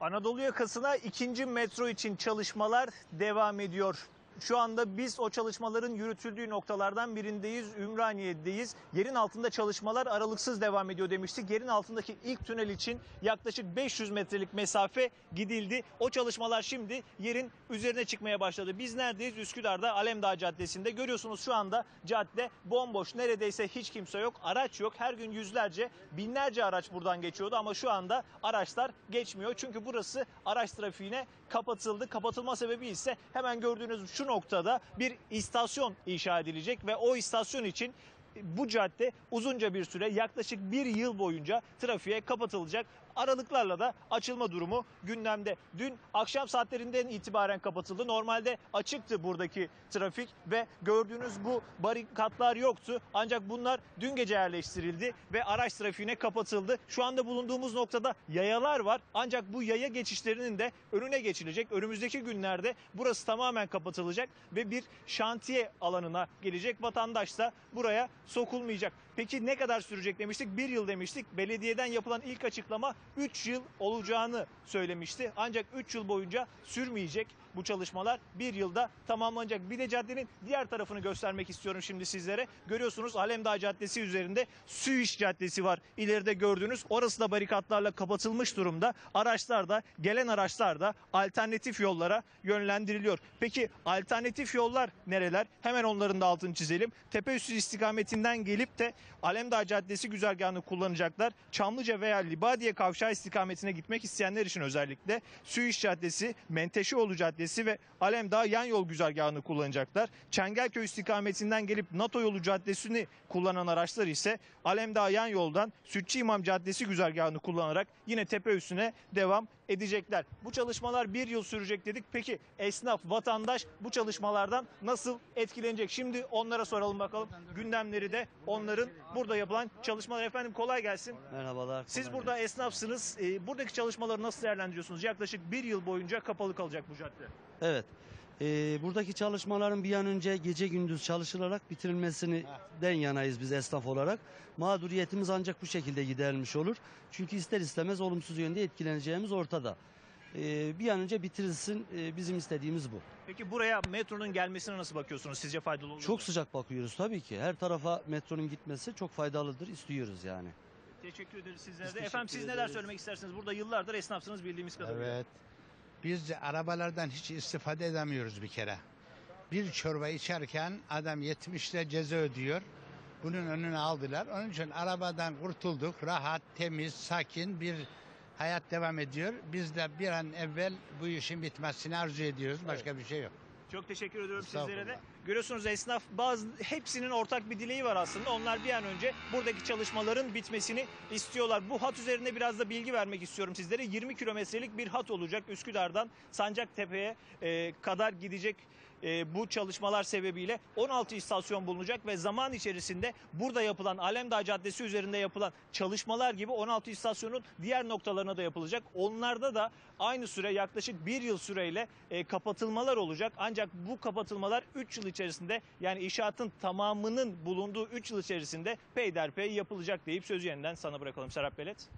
Anadolu yakasına ikinci metro için çalışmalar devam ediyor. Şu anda biz o çalışmaların yürütüldüğü noktalardan birindeyiz. Ümraniye'deyiz. Yerin altında çalışmalar aralıksız devam ediyor demiştik. Yerin altındaki ilk tünel için yaklaşık 500 metrelik mesafe gidildi. O çalışmalar şimdi yerin üzerine çıkmaya başladı. Biz neredeyiz? Üsküdar'da Alemdağ Caddesi'nde. Görüyorsunuz şu anda cadde bomboş. Neredeyse hiç kimse yok. Araç yok. Her gün yüzlerce, binlerce araç buradan geçiyordu ama şu anda araçlar geçmiyor. Çünkü burası araç trafiğine kapatıldı. Kapatılma sebebi ise hemen gördüğünüz şu noktada bir istasyon inşa edilecek ve o istasyon için bu cadde uzunca bir süre yaklaşık bir yıl boyunca trafiğe kapatılacak. Aralıklarla da açılma durumu gündemde. Dün akşam saatlerinden itibaren kapatıldı. Normalde açıktı buradaki trafik ve gördüğünüz bu barikatlar yoktu. Ancak bunlar dün gece yerleştirildi ve araç trafiğine kapatıldı. Şu anda bulunduğumuz noktada yayalar var. Ancak bu yaya geçişlerinin de önüne geçilecek. Önümüzdeki günlerde burası tamamen kapatılacak ve bir şantiye alanına gelecek. Vatandaş da buraya sokulmayacak. Peki ne kadar sürecek demiştik? Bir yıl demiştik. Belediyeden yapılan ilk açıklama 3 yıl olacağını söylemişti. Ancak 3 yıl boyunca sürmeyecek bu çalışmalar. Bir yılda tamamlanacak. Bir de caddenin diğer tarafını göstermek istiyorum şimdi sizlere. Görüyorsunuz Alemdağ Caddesi üzerinde Süiş Caddesi var. İleride gördüğünüz orası da barikatlarla kapatılmış durumda. Araçlar da gelen araçlar da alternatif yollara yönlendiriliyor. Peki alternatif yollar nereler? Hemen onların da altını çizelim. Tepeüstü istikametinden gelip de Alemdağ Caddesi güzergahını kullanacaklar. Çamlıca veya Libadiye kavşağı istikametine gitmek isteyenler için özellikle Süiş Caddesi, Menteşeoğlu Caddesi ve Alemdağ yan yol güzergahını kullanacaklar. Çengelköy istikametinden gelip NATO yolu caddesini kullanan araçlar ise Alemdağ yan yoldan Sütçü İmam Caddesi güzergahını kullanarak yine tepe üstüne devam edecekler. Bu çalışmalar bir yıl sürecek dedik. Peki esnaf, vatandaş bu çalışmalardan nasıl etkilenecek? Şimdi onlara soralım bakalım. Gündemleri de onların burada yapılan çalışmalar. Efendim kolay gelsin. Merhabalar. Siz kolay burada esnafsınız. Ee, buradaki çalışmaları nasıl değerlendiriyorsunuz? Yaklaşık bir yıl boyunca kapalı kalacak bu cadde. Evet. Ee, buradaki çalışmaların bir an önce gece gündüz çalışılarak bitirilmesini den yanayız biz esnaf olarak. Mağduriyetimiz ancak bu şekilde giderilmiş olur. Çünkü ister istemez olumsuz yönde etkileneceğimiz ortada. Ee, bir an önce bitirilsin ee, bizim istediğimiz bu. Peki buraya metronun gelmesine nasıl bakıyorsunuz? Sizce faydalı olur mu? Çok sıcak bakıyoruz tabii ki. Her tarafa metronun gitmesi çok faydalıdır. istiyoruz yani. Teşekkür ederiz sizlere de. Efendim siz neler ederiz. söylemek istersiniz? Burada yıllardır esnafsınız bildiğimiz kadarıyla. Evet. Biz arabalardan hiç istifade edemiyoruz bir kere. Bir çorba içerken adam 70 lira ceza ödüyor. Bunun önünü aldılar. Onun için arabadan kurtulduk. Rahat, temiz, sakin bir hayat devam ediyor. Biz de bir an evvel bu işin bitmesini arzu ediyoruz. Başka bir şey yok. Çok teşekkür ediyorum sizlere de. Görüyorsunuz esnaf bazı hepsinin ortak bir dileği var aslında. Onlar bir an önce buradaki çalışmaların bitmesini istiyorlar. Bu hat üzerinde biraz da bilgi vermek istiyorum sizlere. 20 kilometrelik bir hat olacak Üsküdar'dan Sancaktepe'ye e, kadar gidecek e, bu çalışmalar sebebiyle 16 istasyon bulunacak ve zaman içerisinde burada yapılan Alemdağ Caddesi üzerinde yapılan çalışmalar gibi 16 istasyonun diğer noktalarına da yapılacak. Onlarda da aynı süre yaklaşık bir yıl süreyle e, kapatılmalar olacak. Ancak bu kapatılmalar 3 yıl içerisinde yani inşaatın tamamının bulunduğu 3 yıl içerisinde peyderpey yapılacak deyip sözü yeniden sana bırakalım Serap Belet.